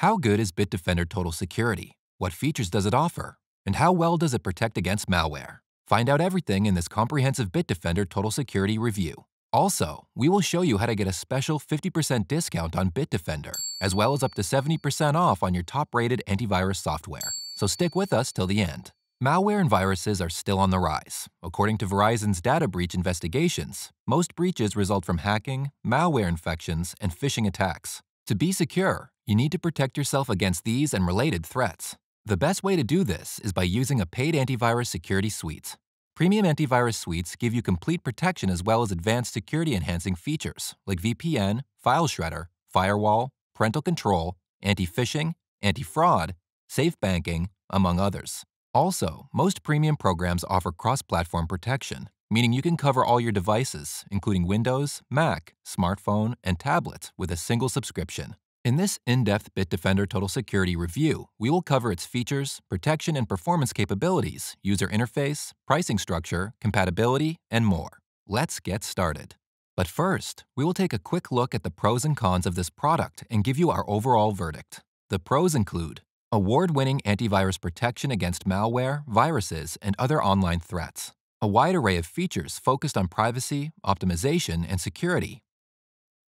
How good is Bitdefender Total Security? What features does it offer? And how well does it protect against malware? Find out everything in this comprehensive Bitdefender Total Security review. Also, we will show you how to get a special 50% discount on Bitdefender, as well as up to 70% off on your top-rated antivirus software. So stick with us till the end. Malware and viruses are still on the rise. According to Verizon's data breach investigations, most breaches result from hacking, malware infections, and phishing attacks. To be secure, you need to protect yourself against these and related threats. The best way to do this is by using a paid antivirus security suite. Premium antivirus suites give you complete protection as well as advanced security enhancing features like VPN, file shredder, firewall, parental control, anti phishing, anti fraud, safe banking, among others. Also, most premium programs offer cross platform protection, meaning you can cover all your devices, including Windows, Mac, smartphone, and tablet, with a single subscription. In this in-depth Bitdefender Total Security review, we will cover its features, protection and performance capabilities, user interface, pricing structure, compatibility, and more. Let's get started. But first, we will take a quick look at the pros and cons of this product and give you our overall verdict. The pros include Award-winning antivirus protection against malware, viruses, and other online threats. A wide array of features focused on privacy, optimization, and security.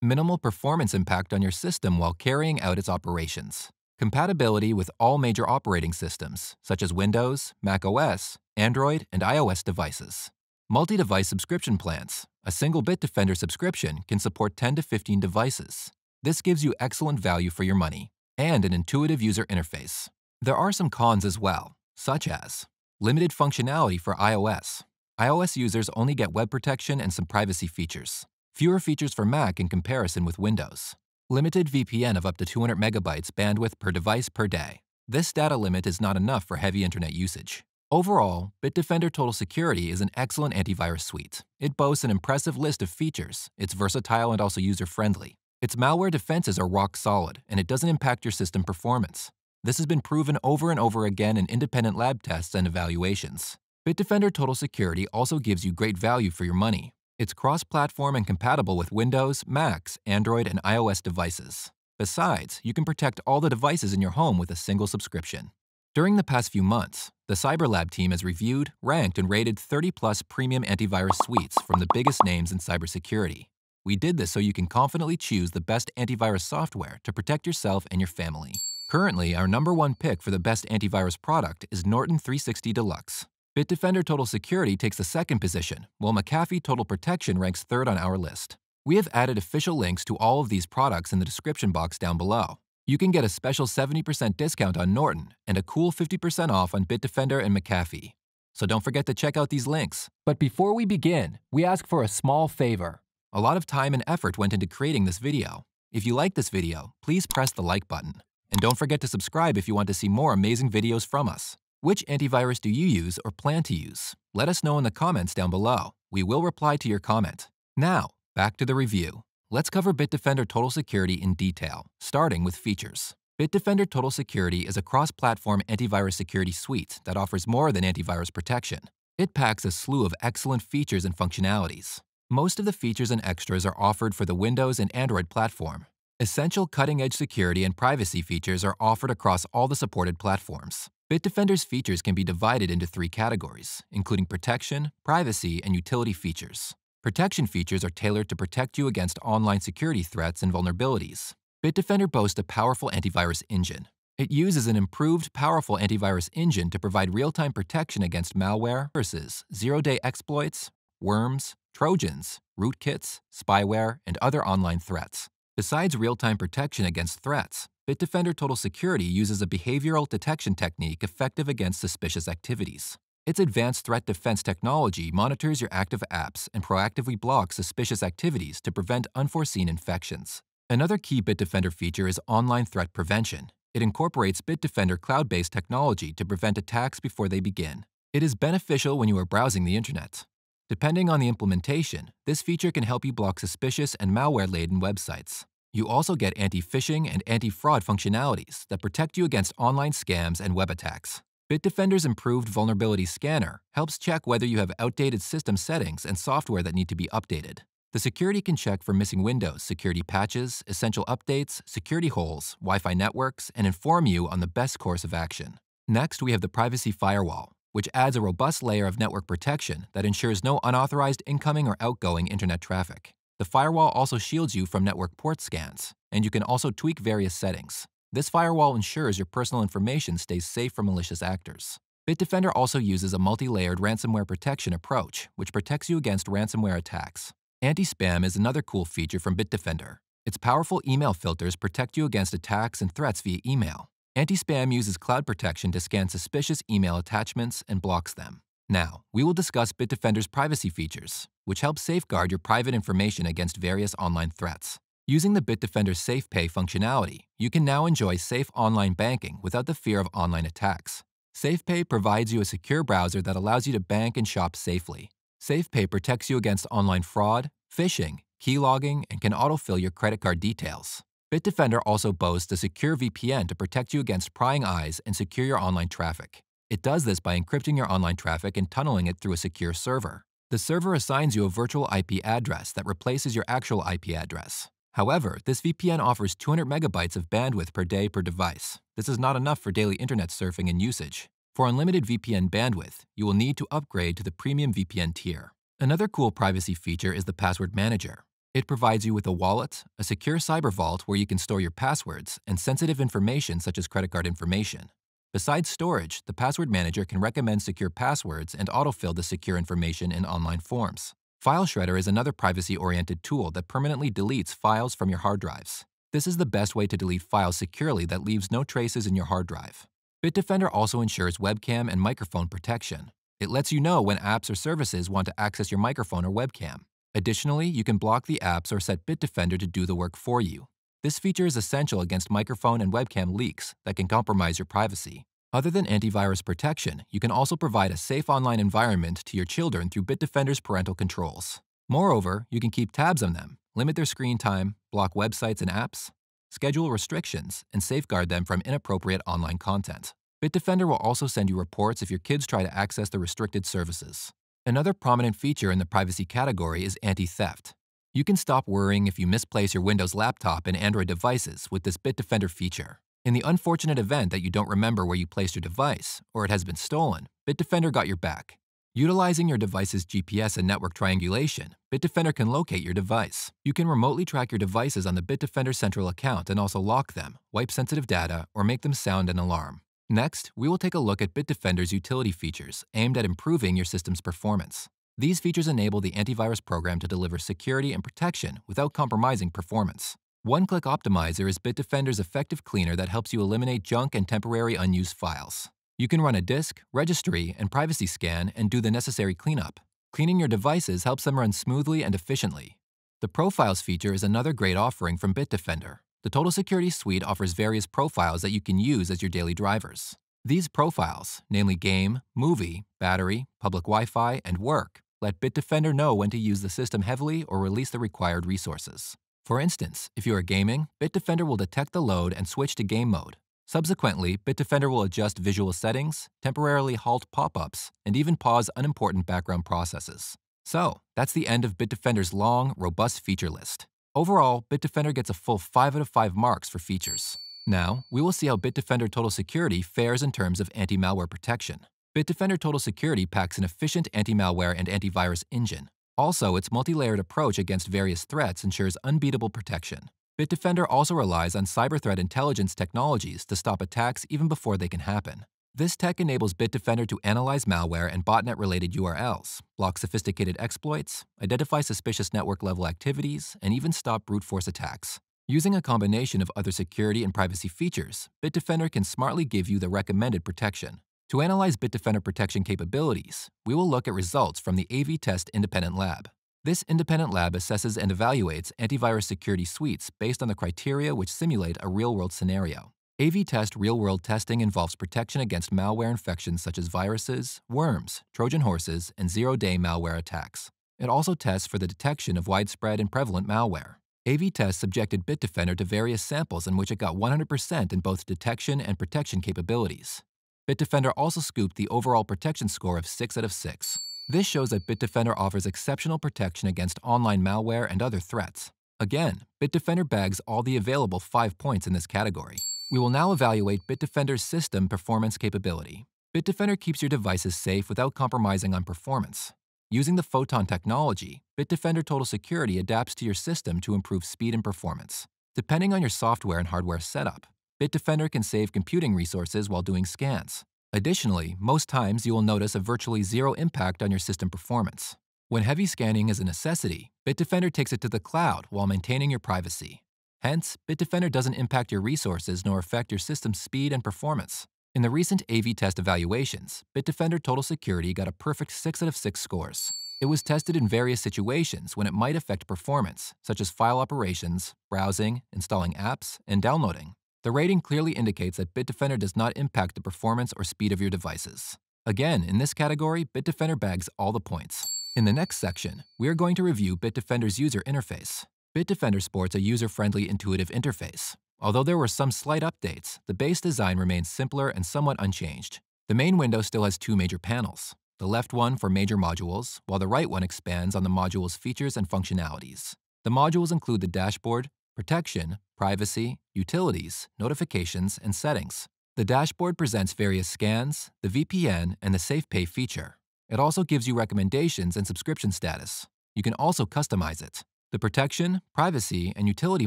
Minimal performance impact on your system while carrying out its operations. Compatibility with all major operating systems, such as Windows, Mac OS, Android, and iOS devices. Multi-device subscription plans. A single Bitdefender subscription can support 10 to 15 devices. This gives you excellent value for your money and an intuitive user interface. There are some cons as well, such as limited functionality for iOS. iOS users only get web protection and some privacy features. Fewer features for Mac in comparison with Windows. Limited VPN of up to 200 megabytes bandwidth per device per day. This data limit is not enough for heavy internet usage. Overall, Bitdefender Total Security is an excellent antivirus suite. It boasts an impressive list of features, it's versatile and also user-friendly. Its malware defenses are rock solid, and it doesn't impact your system performance. This has been proven over and over again in independent lab tests and evaluations. Bitdefender Total Security also gives you great value for your money. It's cross-platform and compatible with Windows, Macs, Android, and iOS devices. Besides, you can protect all the devices in your home with a single subscription. During the past few months, the CyberLab team has reviewed, ranked, and rated 30-plus premium antivirus suites from the biggest names in cybersecurity. We did this so you can confidently choose the best antivirus software to protect yourself and your family. Currently, our number one pick for the best antivirus product is Norton 360 Deluxe. Bitdefender Total Security takes the second position, while McAfee Total Protection ranks third on our list. We have added official links to all of these products in the description box down below. You can get a special 70% discount on Norton and a cool 50% off on Bitdefender and McAfee. So don't forget to check out these links. But before we begin, we ask for a small favor. A lot of time and effort went into creating this video. If you like this video, please press the like button. And don't forget to subscribe if you want to see more amazing videos from us. Which antivirus do you use or plan to use? Let us know in the comments down below. We will reply to your comment. Now, back to the review. Let's cover Bitdefender Total Security in detail, starting with features. Bitdefender Total Security is a cross-platform antivirus security suite that offers more than antivirus protection. It packs a slew of excellent features and functionalities. Most of the features and extras are offered for the Windows and Android platform. Essential cutting-edge security and privacy features are offered across all the supported platforms. Bitdefender's features can be divided into three categories, including protection, privacy, and utility features. Protection features are tailored to protect you against online security threats and vulnerabilities. Bitdefender boasts a powerful antivirus engine. It uses an improved, powerful antivirus engine to provide real-time protection against malware, viruses, zero-day exploits, worms, Trojans, rootkits, spyware, and other online threats. Besides real-time protection against threats, Bitdefender Total Security uses a behavioral detection technique effective against suspicious activities. Its advanced threat defense technology monitors your active apps and proactively blocks suspicious activities to prevent unforeseen infections. Another key Bitdefender feature is online threat prevention. It incorporates Bitdefender cloud-based technology to prevent attacks before they begin. It is beneficial when you are browsing the internet. Depending on the implementation, this feature can help you block suspicious and malware-laden websites. You also get anti-phishing and anti-fraud functionalities that protect you against online scams and web attacks. Bitdefender's improved vulnerability scanner helps check whether you have outdated system settings and software that need to be updated. The security can check for missing windows, security patches, essential updates, security holes, Wi Fi networks, and inform you on the best course of action. Next, we have the Privacy Firewall, which adds a robust layer of network protection that ensures no unauthorized incoming or outgoing internet traffic. The firewall also shields you from network port scans, and you can also tweak various settings. This firewall ensures your personal information stays safe from malicious actors. Bitdefender also uses a multi-layered ransomware protection approach, which protects you against ransomware attacks. Anti-spam is another cool feature from Bitdefender. Its powerful email filters protect you against attacks and threats via email. Anti-spam uses cloud protection to scan suspicious email attachments and blocks them. Now, we will discuss Bitdefender's privacy features, which help safeguard your private information against various online threats. Using the Bitdefender SafePay functionality, you can now enjoy safe online banking without the fear of online attacks. SafePay provides you a secure browser that allows you to bank and shop safely. SafePay protects you against online fraud, phishing, keylogging, and can autofill your credit card details. Bitdefender also boasts a secure VPN to protect you against prying eyes and secure your online traffic. It does this by encrypting your online traffic and tunneling it through a secure server. The server assigns you a virtual IP address that replaces your actual IP address. However, this VPN offers 200 megabytes of bandwidth per day per device. This is not enough for daily internet surfing and usage. For unlimited VPN bandwidth, you will need to upgrade to the premium VPN tier. Another cool privacy feature is the Password Manager. It provides you with a wallet, a secure cyber vault where you can store your passwords, and sensitive information such as credit card information. Besides storage, the Password Manager can recommend secure passwords and autofill the secure information in online forms. File Shredder is another privacy-oriented tool that permanently deletes files from your hard drives. This is the best way to delete files securely that leaves no traces in your hard drive. Bitdefender also ensures webcam and microphone protection. It lets you know when apps or services want to access your microphone or webcam. Additionally, you can block the apps or set Bitdefender to do the work for you. This feature is essential against microphone and webcam leaks that can compromise your privacy. Other than antivirus protection, you can also provide a safe online environment to your children through Bitdefender's parental controls. Moreover, you can keep tabs on them, limit their screen time, block websites and apps, schedule restrictions, and safeguard them from inappropriate online content. Bitdefender will also send you reports if your kids try to access the restricted services. Another prominent feature in the privacy category is anti-theft. You can stop worrying if you misplace your Windows laptop and Android devices with this Bitdefender feature. In the unfortunate event that you don't remember where you placed your device, or it has been stolen, Bitdefender got your back. Utilizing your device's GPS and network triangulation, Bitdefender can locate your device. You can remotely track your devices on the Bitdefender central account and also lock them, wipe sensitive data, or make them sound an alarm. Next, we will take a look at Bitdefender's utility features aimed at improving your system's performance. These features enable the antivirus program to deliver security and protection without compromising performance. One Click Optimizer is Bitdefender's effective cleaner that helps you eliminate junk and temporary unused files. You can run a disk, registry, and privacy scan and do the necessary cleanup. Cleaning your devices helps them run smoothly and efficiently. The Profiles feature is another great offering from Bitdefender. The Total Security Suite offers various profiles that you can use as your daily drivers. These profiles, namely game, movie, battery, public Wi-Fi, and work, let Bitdefender know when to use the system heavily or release the required resources. For instance, if you are gaming, Bitdefender will detect the load and switch to game mode. Subsequently, Bitdefender will adjust visual settings, temporarily halt pop-ups, and even pause unimportant background processes. So, that's the end of Bitdefender's long, robust feature list. Overall, Bitdefender gets a full 5 out of 5 marks for features. Now, we will see how Bitdefender Total Security fares in terms of anti-malware protection. Bitdefender Total Security packs an efficient anti-malware and antivirus engine. Also, its multi-layered approach against various threats ensures unbeatable protection. Bitdefender also relies on cyber threat intelligence technologies to stop attacks even before they can happen. This tech enables Bitdefender to analyze malware and botnet-related URLs, block sophisticated exploits, identify suspicious network-level activities, and even stop brute force attacks. Using a combination of other security and privacy features, Bitdefender can smartly give you the recommended protection. To analyze Bitdefender protection capabilities, we will look at results from the AV-Test Independent Lab. This independent lab assesses and evaluates antivirus security suites based on the criteria which simulate a real-world scenario. AV-Test real-world testing involves protection against malware infections such as viruses, worms, Trojan horses, and zero-day malware attacks. It also tests for the detection of widespread and prevalent malware. AV-Test subjected Bitdefender to various samples in which it got 100% in both detection and protection capabilities. Bitdefender also scooped the overall protection score of 6 out of 6. This shows that Bitdefender offers exceptional protection against online malware and other threats. Again, Bitdefender bags all the available 5 points in this category. We will now evaluate Bitdefender's system performance capability. Bitdefender keeps your devices safe without compromising on performance. Using the Photon technology, Bitdefender Total Security adapts to your system to improve speed and performance. Depending on your software and hardware setup, Bitdefender can save computing resources while doing scans. Additionally, most times you will notice a virtually zero impact on your system performance. When heavy scanning is a necessity, Bitdefender takes it to the cloud while maintaining your privacy. Hence, Bitdefender doesn't impact your resources nor affect your system's speed and performance. In the recent AV test evaluations, Bitdefender Total Security got a perfect 6 out of 6 scores. It was tested in various situations when it might affect performance, such as file operations, browsing, installing apps, and downloading. The rating clearly indicates that Bitdefender does not impact the performance or speed of your devices. Again, in this category, Bitdefender bags all the points. In the next section, we are going to review Bitdefender's user interface. Bitdefender sports a user-friendly intuitive interface. Although there were some slight updates, the base design remains simpler and somewhat unchanged. The main window still has two major panels, the left one for major modules, while the right one expands on the module's features and functionalities. The modules include the dashboard, protection, privacy, utilities, notifications, and settings. The dashboard presents various scans, the VPN, and the SafePay feature. It also gives you recommendations and subscription status. You can also customize it. The protection, privacy, and utility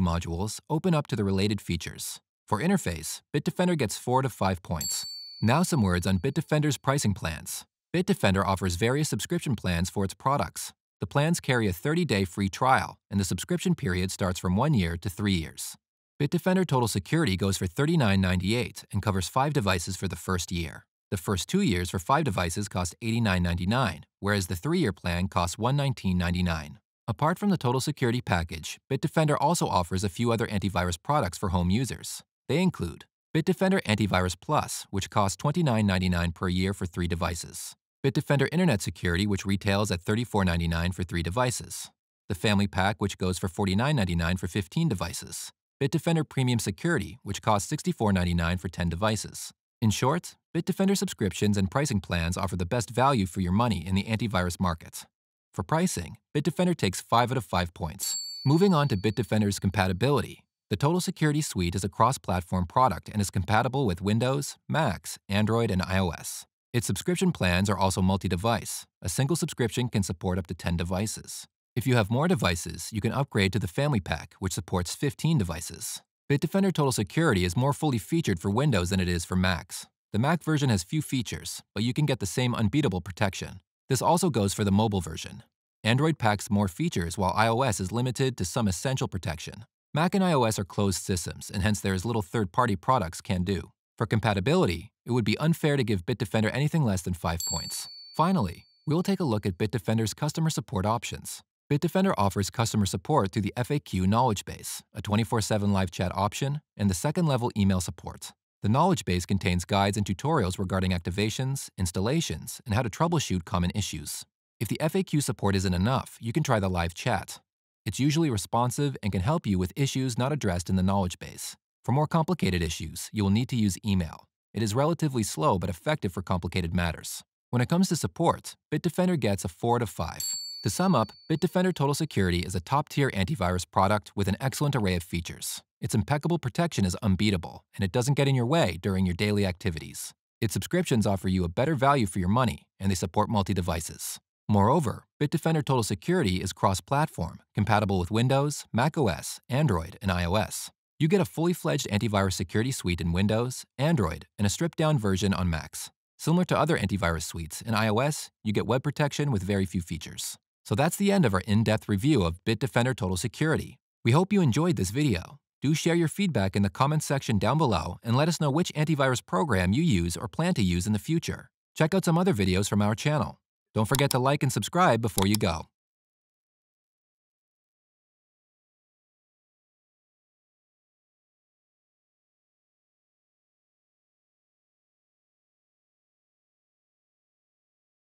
modules open up to the related features. For interface, Bitdefender gets 4 to 5 points. Now some words on Bitdefender's pricing plans. Bitdefender offers various subscription plans for its products. The plans carry a 30-day free trial, and the subscription period starts from 1 year to 3 years. Bitdefender Total Security goes for $39.98 and covers 5 devices for the first year. The first 2 years for 5 devices cost $89.99, whereas the 3-year plan costs $119.99. Apart from the Total Security package, Bitdefender also offers a few other antivirus products for home users. They include Bitdefender Antivirus Plus, which costs $29.99 per year for 3 devices. Bitdefender Internet Security, which retails at $34.99 for 3 devices. The Family Pack, which goes for $49.99 for 15 devices. Bitdefender Premium Security, which costs $64.99 for 10 devices. In short, Bitdefender subscriptions and pricing plans offer the best value for your money in the antivirus market. For pricing, Bitdefender takes 5 out of 5 points. Moving on to Bitdefender's compatibility, the Total Security Suite is a cross-platform product and is compatible with Windows, Macs, Android, and iOS. Its subscription plans are also multi-device. A single subscription can support up to 10 devices. If you have more devices, you can upgrade to the Family Pack, which supports 15 devices. Bitdefender Total Security is more fully featured for Windows than it is for Macs. The Mac version has few features, but you can get the same unbeatable protection. This also goes for the mobile version. Android packs more features while iOS is limited to some essential protection. Mac and iOS are closed systems, and hence there is little third-party products can do. For compatibility, it would be unfair to give Bitdefender anything less than 5 points. Finally, we will take a look at Bitdefender's customer support options. Bitdefender offers customer support through the FAQ knowledge base, a 24-7 live chat option, and the second-level email support. The knowledge base contains guides and tutorials regarding activations, installations, and how to troubleshoot common issues. If the FAQ support isn't enough, you can try the live chat. It's usually responsive and can help you with issues not addressed in the knowledge base. For more complicated issues, you will need to use email. It is relatively slow but effective for complicated matters. When it comes to support, Bitdefender gets a 4 to 5. To sum up, Bitdefender Total Security is a top-tier antivirus product with an excellent array of features. Its impeccable protection is unbeatable, and it doesn't get in your way during your daily activities. Its subscriptions offer you a better value for your money, and they support multi-devices. Moreover, Bitdefender Total Security is cross-platform, compatible with Windows, macOS, Android, and iOS. You get a fully fledged antivirus security suite in Windows, Android, and a stripped-down version on Macs. Similar to other antivirus suites, in iOS, you get web protection with very few features. So that's the end of our in-depth review of Bitdefender Total Security. We hope you enjoyed this video. Do share your feedback in the comments section down below and let us know which antivirus program you use or plan to use in the future. Check out some other videos from our channel. Don't forget to like and subscribe before you go.